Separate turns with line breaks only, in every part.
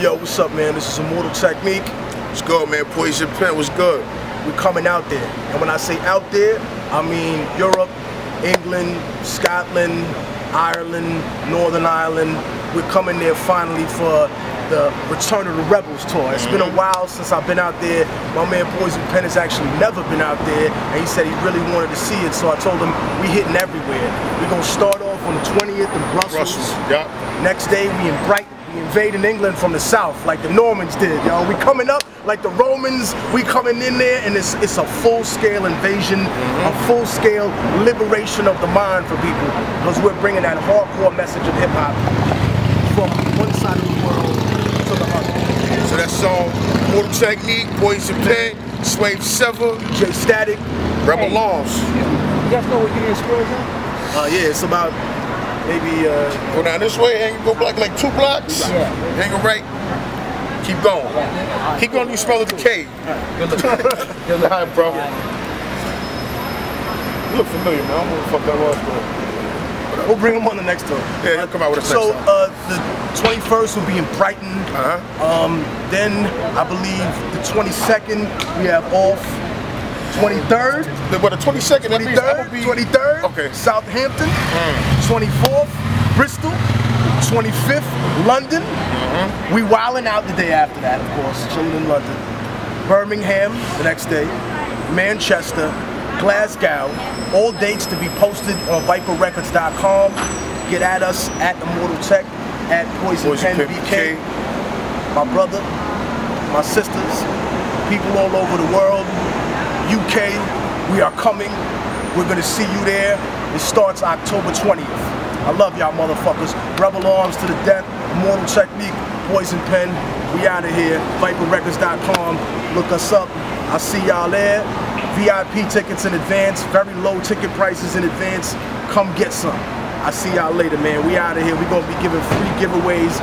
Hey yo, what's up, man? This is Immortal Technique.
What's good, man? Poison Pen, what's good?
We're coming out there. And when I say out there, I mean Europe, England, Scotland, Ireland, Northern Ireland. We're coming there finally for the Return of the Rebels tour. It's been a mm-hmm. while since I've been out there. My man Poison Pen has actually never been out there, and he said he really wanted to see it, so I told him we're hitting everywhere. We're gonna start off on the 20th in Brussels.
Brussels, yeah.
Next day we in Brighton. We invading England from the south, like the Normans did, yo. We coming up like the Romans. We coming in there, and it's it's a full-scale invasion, a full-scale liberation of the mind for people, because we're bringing that hardcore message of hip hop from one side of the world to the other.
So that song, Mortal Technique, Poison Pen, Swave Sevah,
J Static,
Rebel
Hey.
Laws.
You guys know what Gideon Square is at?
uh, yeah, it's about maybe uh,
Go down this way, hang, go back like two blocks.
Yeah.
Hang a right. Keep going. Keep going, you smell the decay.
Good look. Good look.
Bro. You look familiar, man. I don't know what the fuck that was, bro.
we'll bring him on the next tour.
Yeah, he'll come out with us
So uh, the 21st will be in Brighton.
Uh-huh.
Um, then I believe the 22nd we have off. 23rd,
The- But the 22nd, that means I'm
23rd,
gonna be...
23rd,
Okay. Mm.
Southampton. 24th, Bristol. 25th, London.
Mm-hmm.
We wilding out the day after that, of course, chilling in London. Birmingham the next day. Manchester, Glasgow. All dates to be posted on ViperRecords.com. Get at us at Immortal Tech, at Poison,
Poison
Pen. BK. My brother, my sisters, people all over the world. UK, we are coming. We're gonna see you there. It starts October 20th. I love y'all motherfuckers. Rebel Arms to the death, Mortal Technique, Poison Pen. We out of here. ViperRecords.com. Look us up. I'll see y'all there. VIP tickets in advance, very low ticket prices in advance. Come get some. I see y'all later, man. We out of here. We're gonna be giving free giveaways,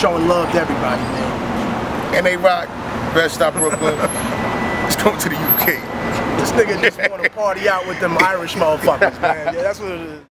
showing love to everybody, man.
And they rock. Best stop Brooklyn. Let's come to the UK.
This nigga just want to party out with them Irish motherfuckers, man. Yeah, that's what it is.